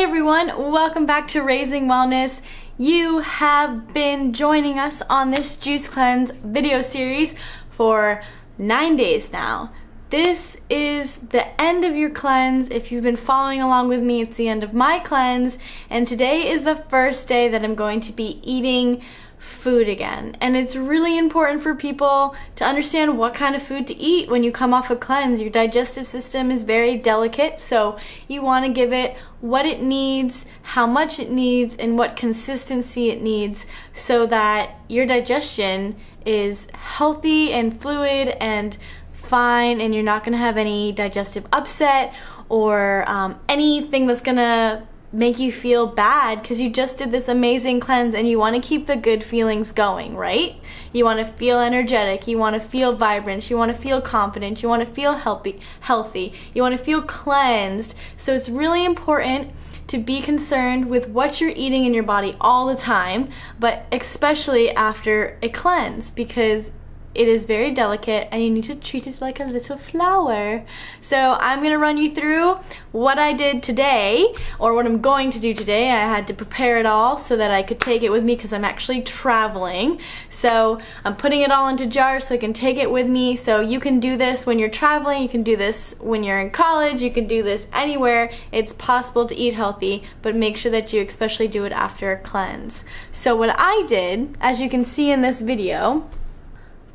Hey everyone, welcome back to Raising Wellness. You have been joining us on this juice cleanse video series for nine days now. This is the end of your cleanse. If you've been following along with me, it's the end of my cleanse. And today is the first day that I'm going to be eating food again. And it's really important for people to understand what kind of food to eat when you come off a cleanse. Your digestive system is very delicate, so you want to give it what it needs, how much it needs, and what consistency it needs so that your digestion is healthy and fluid and fine and you're not going to have any digestive upset or um, anything that's going to make you feel bad because you just did this amazing cleanse and you want to keep the good feelings going, right? You want to feel energetic, you want to feel vibrant, you want to feel confident, you want to feel healthy, healthy. You want to feel cleansed. So it's really important to be concerned with what you're eating in your body all the time, but especially after a cleanse because it is very delicate and you need to treat it like a little flower. So I'm to run you through what I did today or what I'm going to do today. I had to prepare it all so that I could take it with me because I'm actually traveling. So I'm putting it all into jars so I can take it with me. So you can do this when you're traveling. You can do this when you're in college. You can do this anywhere. It's possible to eat healthy, but make sure that you especially do it after a cleanse. So what I did, as you can see in this video,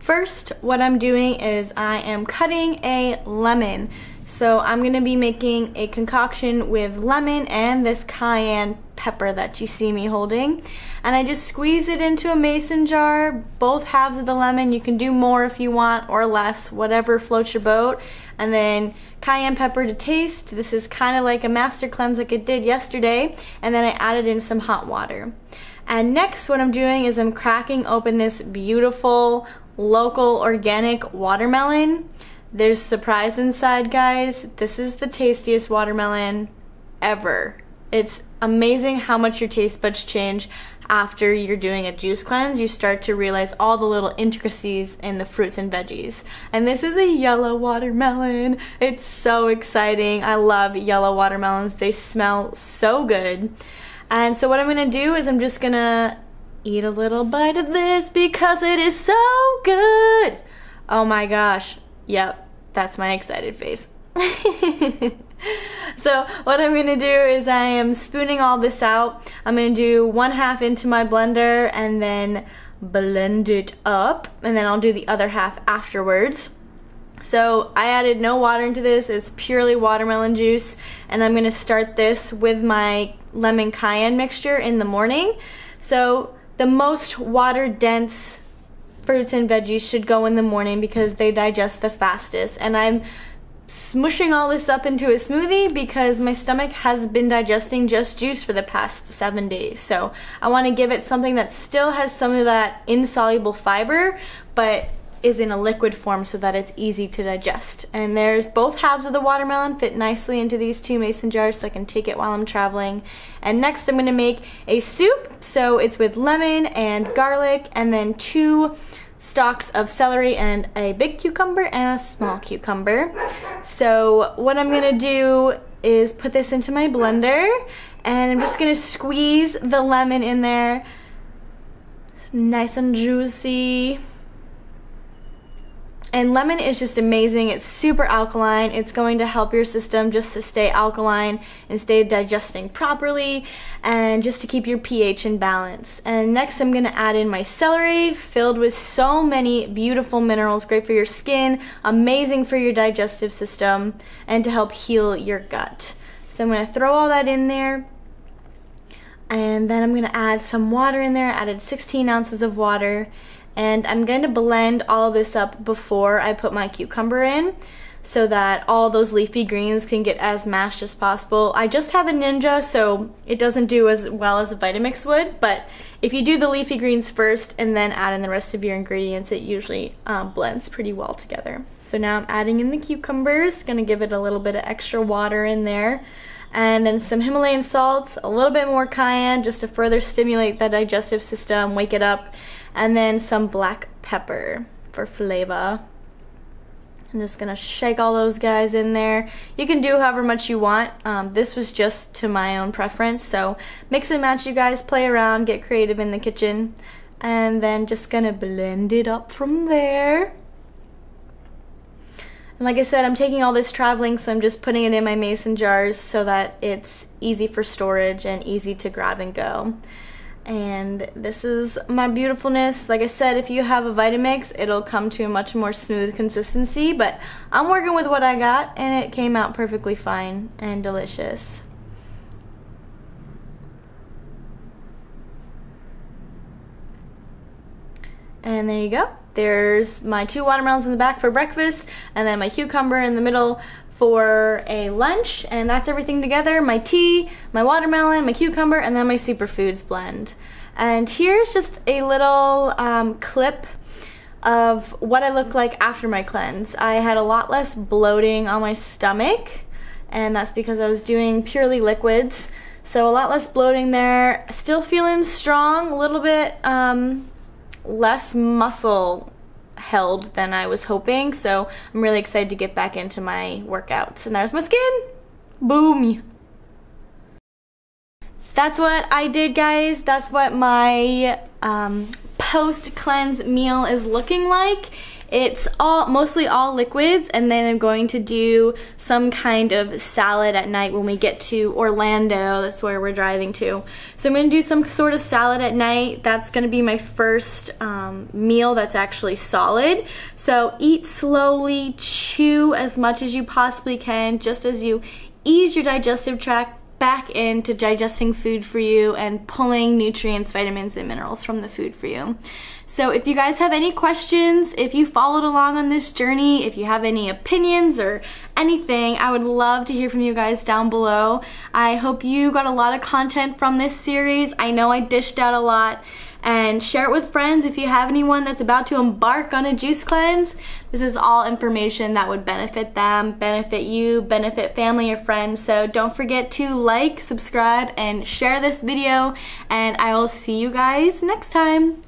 First, what I'm doing is I am cutting a lemon. So I'm to be making a concoction with lemon and this cayenne pepper that you see me holding. And I just squeeze it into a mason jar, both halves of the lemon. You can do more if you want or less, whatever floats your boat. And then cayenne pepper to taste. This is kind of like a master cleanse like I did yesterday. And then I added in some hot water. And next what I'm doing is I'm cracking open this beautiful local organic watermelon. There's surprise inside, guys. This is the tastiest watermelon ever. It's amazing how much your taste buds change after you're doing a juice cleanse. You start to realize all the little intricacies in the fruits and veggies. And this is a yellow watermelon. It's so exciting. I love yellow watermelons. They smell so good. And so what I'm gonna do is I'm just gonna eat a little bite of this because it is so good. Oh my gosh. Yep, that's my excited face. so what I'm gonna do is I am spooning all this out. I'm gonna do one half into my blender and then blend it up and then I'll do the other half afterwards. So I added no water into this, it's purely watermelon juice and I'm gonna start this with my lemon cayenne mixture in the morning. So the most water dense fruits and veggies should go in the morning because they digest the fastest. And I'm smushing all this up into a smoothie because my stomach has been digesting just juice for the past seven days. So I want to give it something that still has some of that insoluble fiber, but is in a liquid form so that it's easy to digest. And there's both halves of the watermelon fit nicely into these two mason jars so I can take it while I'm traveling. And next I'm gonna make a soup. So it's with lemon and garlic and then two stalks of celery and a big cucumber and a small cucumber. So what I'm gonna do is put this into my blender and I'm just gonna squeeze the lemon in there. It's nice and juicy. And lemon is just amazing. It's super alkaline. It's going to help your system just to stay alkaline and stay digesting properly and just to keep your pH in balance. And next I'm going to add in my celery filled with so many beautiful minerals, great for your skin, amazing for your digestive system, and to help heal your gut. So I'm going to throw all that in there and then I'm going to add some water in there. I added 16 ounces of water and I'm going to blend all this up before I put my cucumber in so that all those leafy greens can get as mashed as possible. I just have a Ninja so it doesn't do as well as a Vitamix would but if you do the leafy greens first and then add in the rest of your ingredients it usually um, blends pretty well together. So now I'm adding in the cucumbers, gonna give it a little bit of extra water in there and then some Himalayan salt, a little bit more cayenne just to further stimulate the digestive system, wake it up, and then some black pepper for flavor. I'm just gonna shake all those guys in there. You can do however much you want. Um, this was just to my own preference, so mix and match you guys, play around, get creative in the kitchen, and then just gonna blend it up from there. And like I said, I'm taking all this traveling, so I'm just putting it in my mason jars so that it's easy for storage and easy to grab and go. And this is my beautifulness. Like I said, if you have a Vitamix, it'll come to a much more smooth consistency, but I'm working with what I got and it came out perfectly fine and delicious. And there you go. There's my two watermelons in the back for breakfast, and then my cucumber in the middle for a lunch. And that's everything together. My tea, my watermelon, my cucumber, and then my superfoods blend. And here's just a little um, clip of what I look like after my cleanse. I had a lot less bloating on my stomach, and that's because I was doing purely liquids. So a lot less bloating there. Still feeling strong, a little bit um, less muscle held than I was hoping. So I'm really excited to get back into my workouts. And there's my skin. Boom. That's what I did, guys. That's what my um, post cleanse meal is looking like. It's all mostly all liquids and then I'm going to do some kind of salad at night when we get to Orlando. That's where we're driving to. So I'm going to do some sort of salad at night. That's going to be my first um, meal that's actually solid. So eat slowly, chew as much as you possibly can just as you ease your digestive tract back into digesting food for you and pulling nutrients, vitamins, and minerals from the food for you. So if you guys have any questions, if you followed along on this journey, if you have any opinions or anything, I would love to hear from you guys down below. I hope you got a lot of content from this series. I know I dished out a lot and share it with friends if you have anyone that's about to embark on a juice cleanse. This is all information that would benefit them, benefit you, benefit family or friends. So don't forget to like, subscribe, and share this video, and I will see you guys next time.